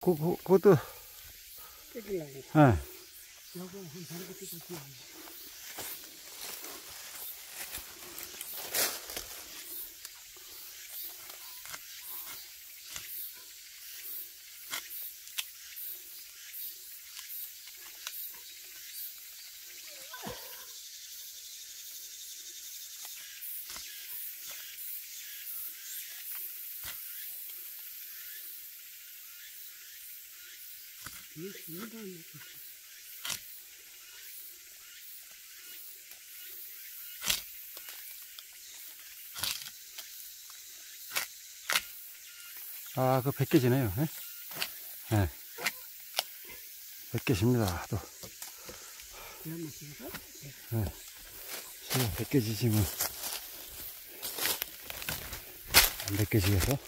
こここと。はい。 아, 그 100개지네요. 예? 예. 100개십니다. 또. 시가 100개지지 뭐. 안 100개지겠어?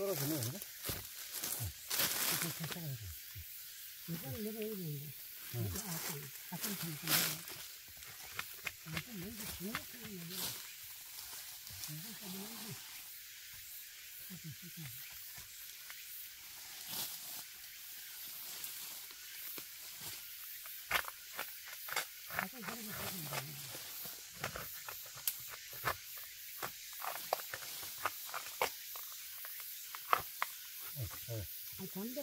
떨어지네? 이거는 내가 이랬는데. 이거 아까, 아까 좀 좀. 이거 뭔지 중요한 얘기야. 이거 좀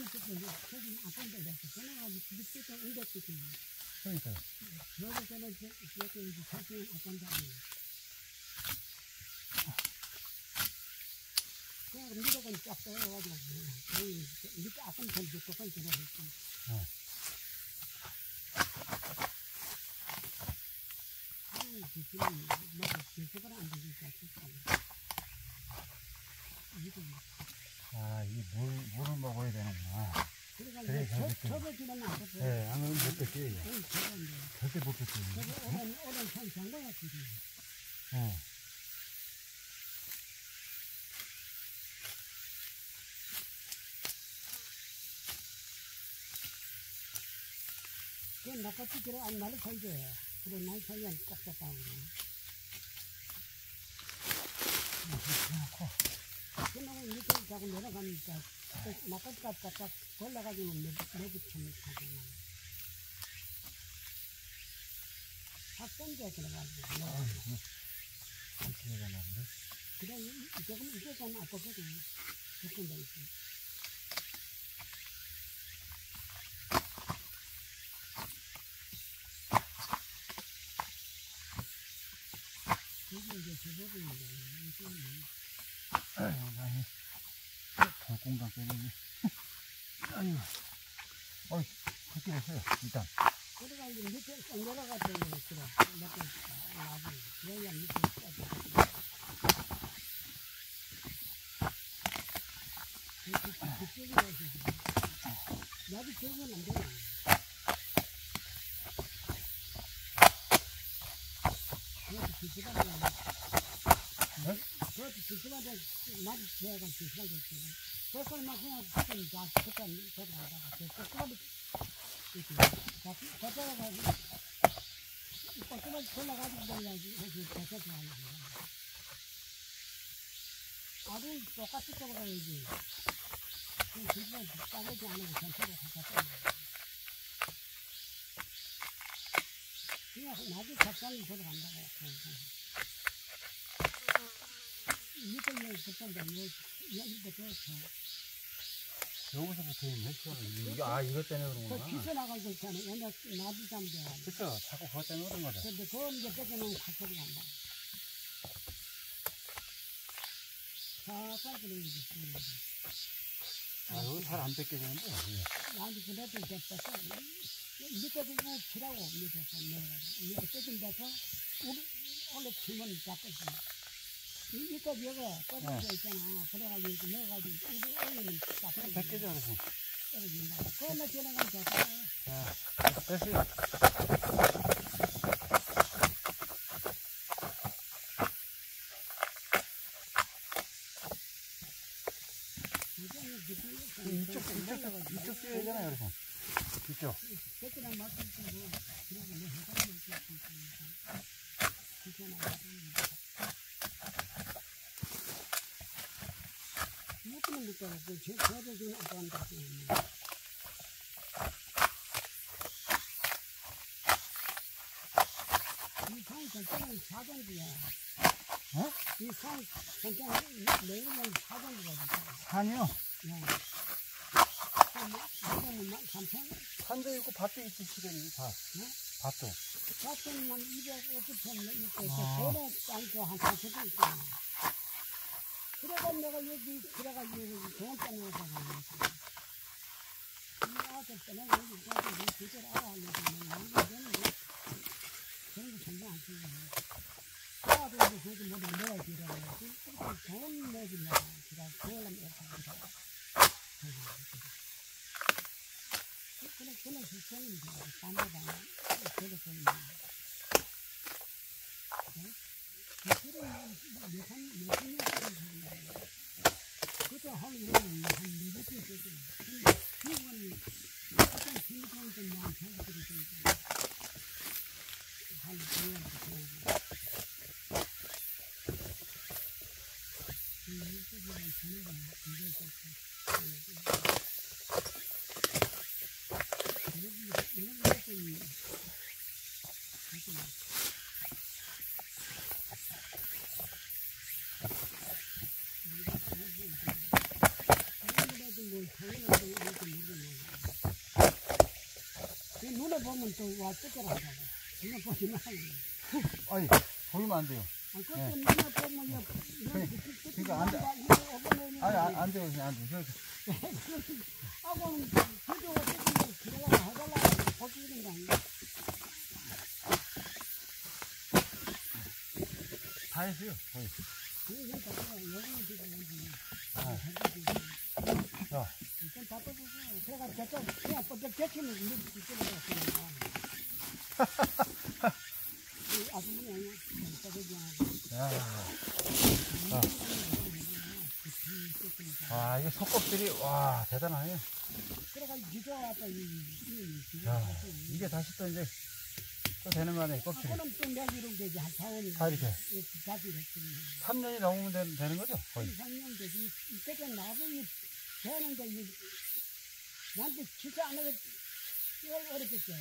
이제 저기 아픈 데 갔어. 전화가지고 밑에 좀 옮겼거든요. 그러니까요. 여기 저 여기 이제 사진 아픈 자리. 그냥 미러건 쫙 떠가지고 밑에 아픈 건 전화했어. 어. 아유, 지금 뭐 계속은 안 되니까 진짜. 이거 아, 이 물, 물을 먹어야 되는구나. 그래가 그래, 잘저 됐죠. 접어지면 안 돼. 예, 안 그러면 못 뺏겨요. 응, 저거 절대 못 뺏겨요. 저거 오랜 오랜 산 장가였거든. 예. 그 나같이 그래 안 나를 살게. 그래 날 살면 깝깝하고. 이렇게 자꾸 내려가니까 깝깝 올라가지고 내부처럼 하고. 확 던져 들어가지고. 기회가 나는데. 그래 이- 조금 이게 좀 아프거든. 조금 더 있어. 여기 이제 거야. 이거는. 아유, 많이. 돌공장 때문에. 아유. 어이, 그렇게 됐어요, 일단. 이제 밑에 쏙 내려가지고 그래. 몇번 나고 여기가 밑에 나도 기억은 안 되네. 그것도 기술하고 그것도 기술하고 나도 제가 기술하고 했거든. 그래 서막 그냥 그때 다 그때 저도 가다가 그래서 그것도 이렇게 자꾸 걷다가가지고 꺾으면 골라가지고 몰라지 해서 걷어서 하는 거야. 아들 똑같이 걸어가야지. 그럼 기술하고 싸우지 않으면 전체를 갖다 그냥 나중에 작성이 들어간다고. 이거 뭐 그때인데 뭐 이거 그렇죠. 여기서부터 시원해. 이게, 아, 이것 때문에 그런 그 거구나. 기서 나가고 있잖아. 옛날 나비 잠대. 그쵸. 자꾸 그것 때문에 그런 거죠. 근데 그건 이제 뺏겨놓으면 확실히 간다. 살살 그래야지. 아, 여기 잘 안 뺏겨지는데. 예. 나한테 그래도 됐어. 밑에 두고 치라고 밑에서 내가 밑에 뜯은 데서 우리 원래 치면 잡거든. 이 밑에 여가 꺼져져 있잖아. 그래가지고 넣어가지고 우리 올리면 딱 뺏겨져, 그래서. 떨어진다. 그거만 지나가면 됐어. 자, 됐어요. 이쪽, 이쪽, 이쪽 뛰어야 되잖아요, 그래서. 이쪽. 있고 뭐뭐 편하고 못 없고 제 저도 지금 안 간다 이상 전체는 사정지야 어? 이상 전체는 내일은 사정지거든 산이요? 네. 산도 있고 밭도 있지, 시간이, 밭. 네? 밭도. 같은 한 250편 있고, 아. 저는 땅도 한 40편 있잖아. 내가 여기, 여기 동원 땅에 가서 이 아들 때문에 여기 가서 내 제대로 알아하려고 하면 나는 되는 거 그런 거 전부 안 쓰고. 그 아들도 그것도 모두 내야 되라고. 그렇게 돈 내주려고. 그래, 그걸로 이렇게 하더라. 그래, 그래, 실정인 거야. 딴데다가, 그래, 그래. 그래, 몇 한, 몇십 년 전에 그것도 한, 한, 한, 네개 ปี근데, 지금은, 약간 김성이 좀 많이 생각들이 좀, 한, 네 년, 그냥. 음, 이거 그냥 되는 거야. 이게 좀, 이런 것들이 눈에 보면 또 와, 뜨거라고. 눈에 보지 마. 아니, 보이면 안 돼요. 요, 그러니까 안 돼. 돼. 아니, 안, 안 돼요, 안 돼요. 하고는 그저 어떻게 들어가 해달라고 보시는 거 아니야? 다 했어요, 거의. 여기. 내기로 되지 한4 원이 다 이렇게. 다시 이렇게 3년이 넘으면 되는, 되는 거죠? 거의. 3년 되지 이때가 나중에 되는데 이 나한테 진짜 안 하고 어렵겠어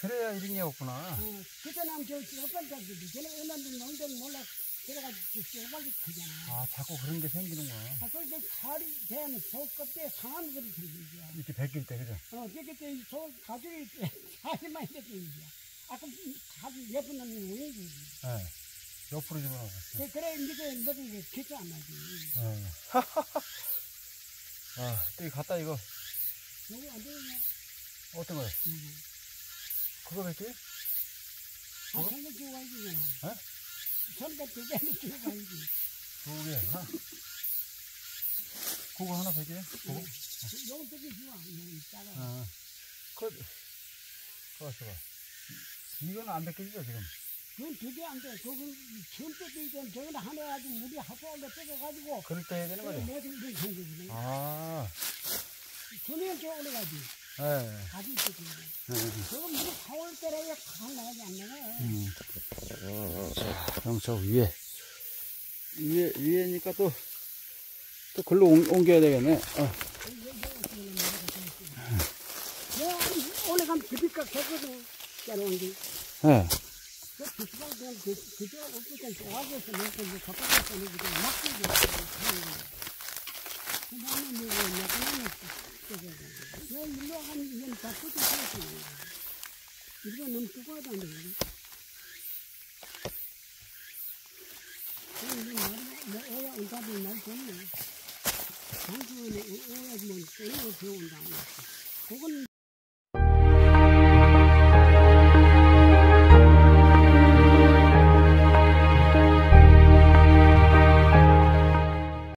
그래야 이런 게 없구나. 어, 그때는 저 어떤 자들이 저는 얼마나 농장 몰라 그래가지고 쪼가리 크잖아. 아, 자꾸 그런 게 생기는구나. 아, 그런데 살이 되면 소 끝에 상한 것이 생기죠. 이렇게 벗길 때, 그죠? 어, 그때 소 가죽이 살이 많이 생기죠. 아까 가죽 예쁜 놈이 왜 그러지? 예. 옆으로 집어넣어. 그- 그래, 이제 너도 기초 안 나지. 어. 아, 또 갖다 이거, 여기 안 되냐? 어떤 거요? 응. 그거 벗겨요? 아, 생각 주고 가야지. 어? 손가 두 개는 주고 가야지. 두 개, 하나. 그거 하나 벗겨요? 그거? 요거 두개 주워. 요거 작아. 어. 그, 그거 봐. 이거는 안 벗겨지죠, 지금? 그건 두개안 돼. 그건 처음 때도 이제 저거는 하나 가지고 물이 올려 뜯어가지고 그럴 때 해야 되는 거죠? 내가 이렇게 한 거거든. 아, 전에 저 올라가지. 예. 가지 있지. 예. 저건 물이 가올 때라야 강 나가지 안 나가. 음. 자, 그럼 저 위에. 위에, 위에니까 또, 또 글로 옮, 옮겨야 되겠네. 어. 하면 내가 했거든. 게. 예. 그 기피값 그냥 그, 그저 없으니까 와줘서 먹고 뭐 가까워서 먹고 그냥 막 쓰고 하는 거야. 그 다음에 뭐 내가 나는 야, 일로 한, 이건 다 끝이 세웠어. 이거 너무 뜨거워도 안 되거든. 그럼 이제 뭐, 오야, 온다도 말 좋네. 당신은 오야, 뭐, 때리고 들어온다. 그건